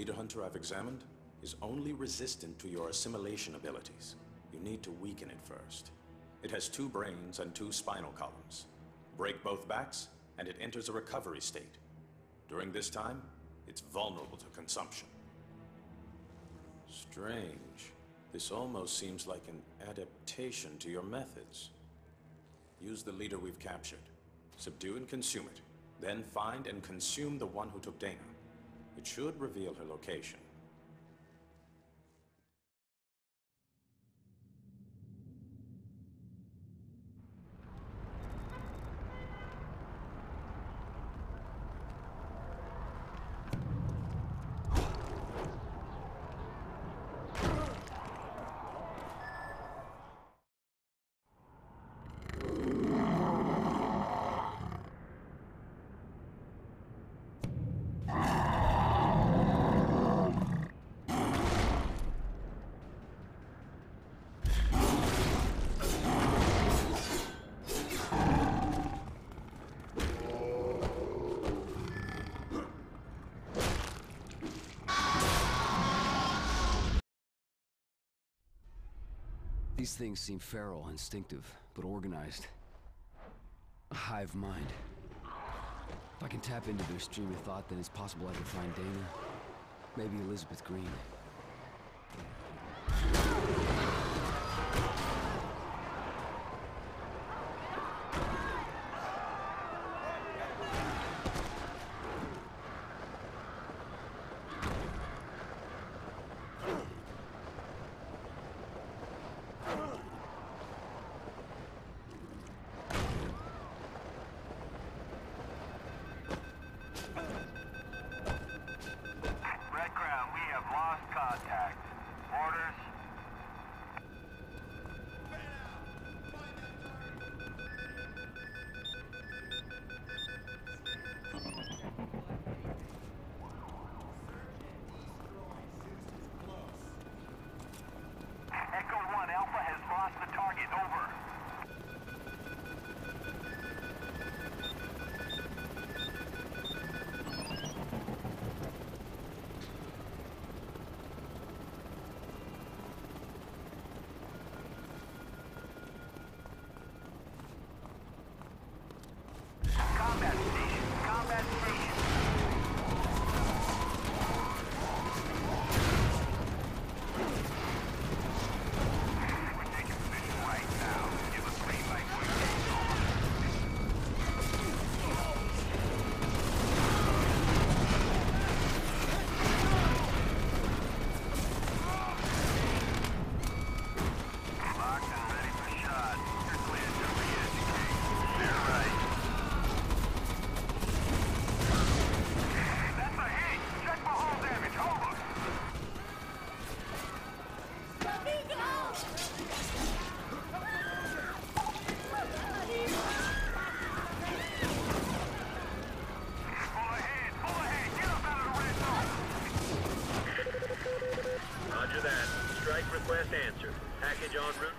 Leader Hunter I've examined is only resistant to your assimilation abilities. You need to weaken it first. It has two brains and two spinal columns. Break both backs, and it enters a recovery state. During this time, it's vulnerable to consumption. Strange. This almost seems like an adaptation to your methods. Use the leader we've captured. Subdue and consume it. Then find and consume the one who took Dana. It should reveal her location. These things seem feral, instinctive, but organized. A hive mind. If I can tap into their stream of thought, then it's possible I can find Dana. Maybe Elizabeth Greene. Package en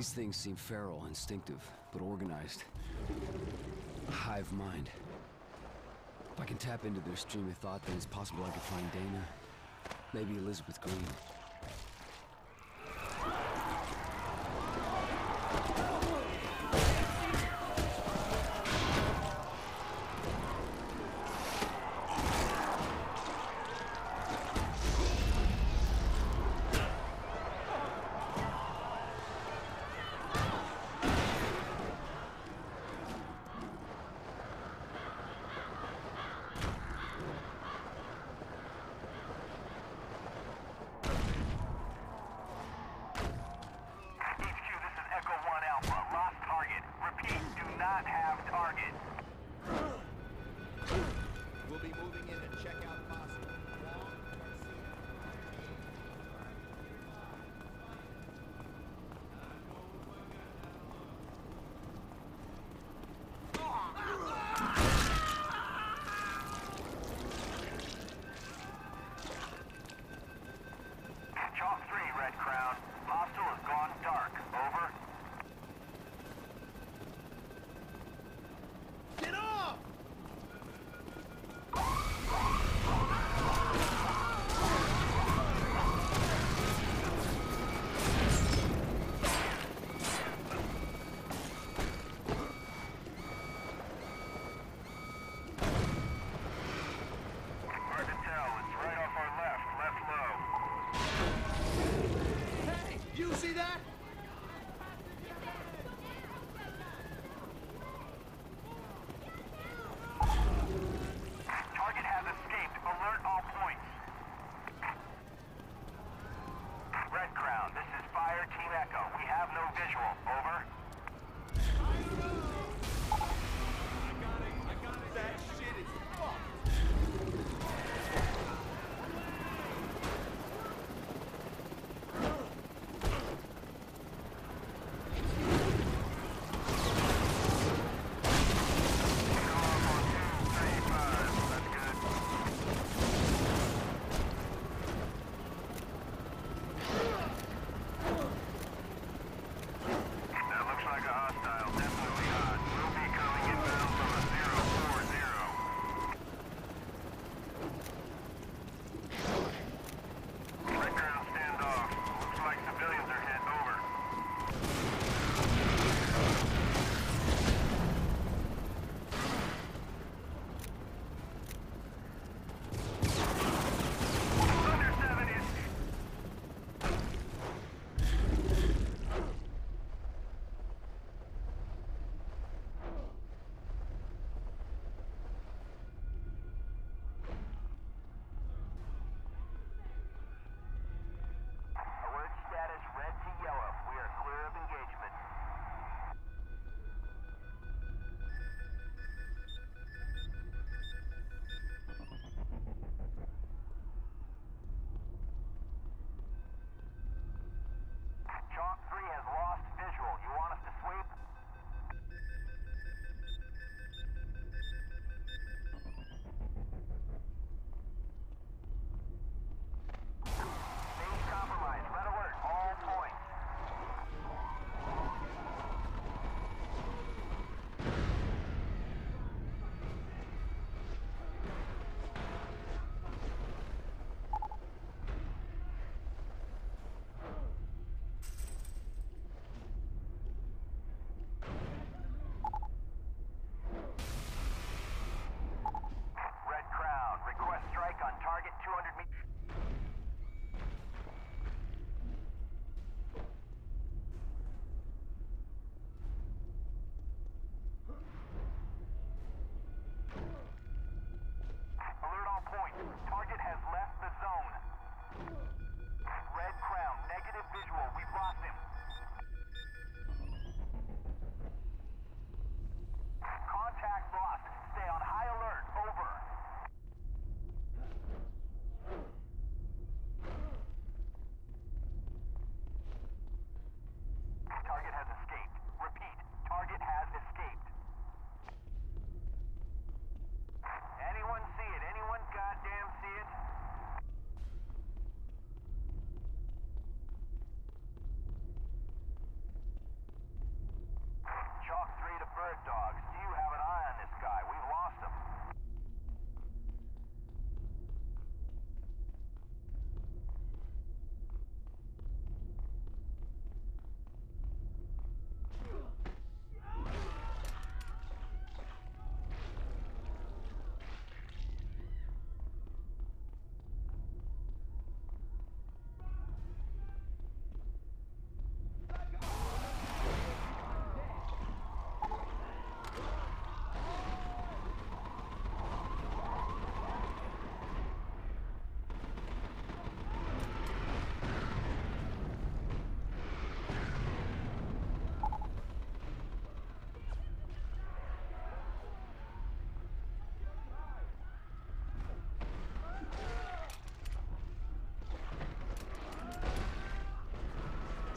These things seem feral, instinctive, but organized. A hive mind. If I can tap into their stream of thought, then it's possible I could find Dana. Maybe Elizabeth Greene.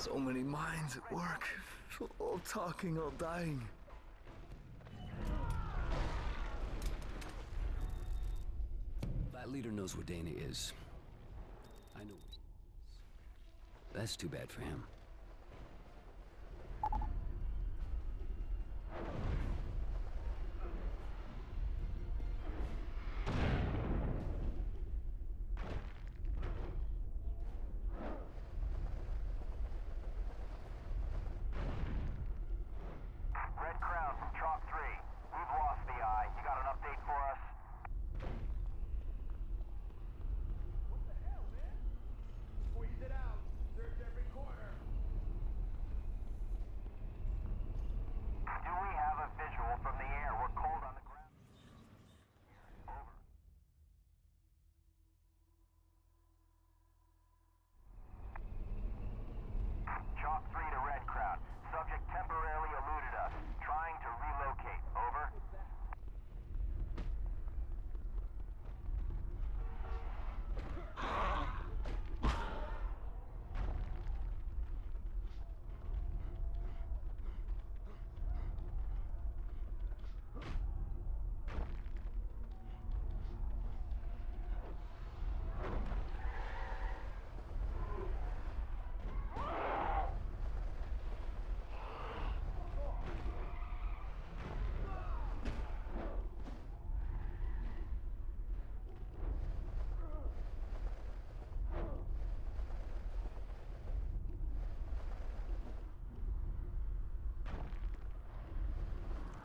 So many minds at work. All talking, all dying. That leader knows where Dana is. I know. That's too bad for him.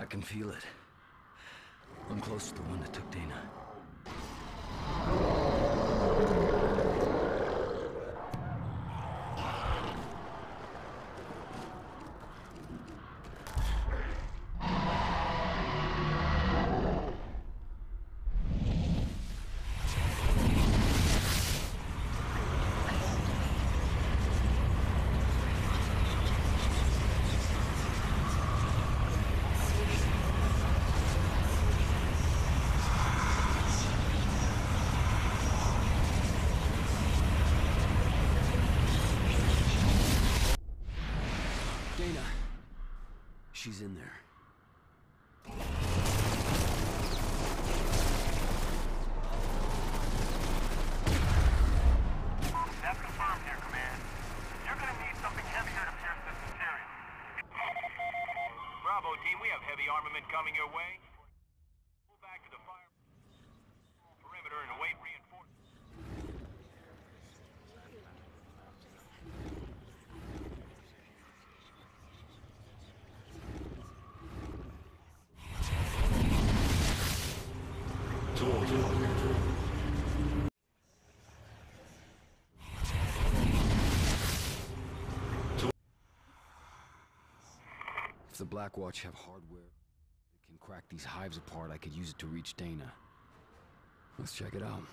I can feel it. I'm close to the one that took Dana. Dana! She's in there. The Black Watch have hardware that can crack these hives apart, I could use it to reach Dana. Let's check it out.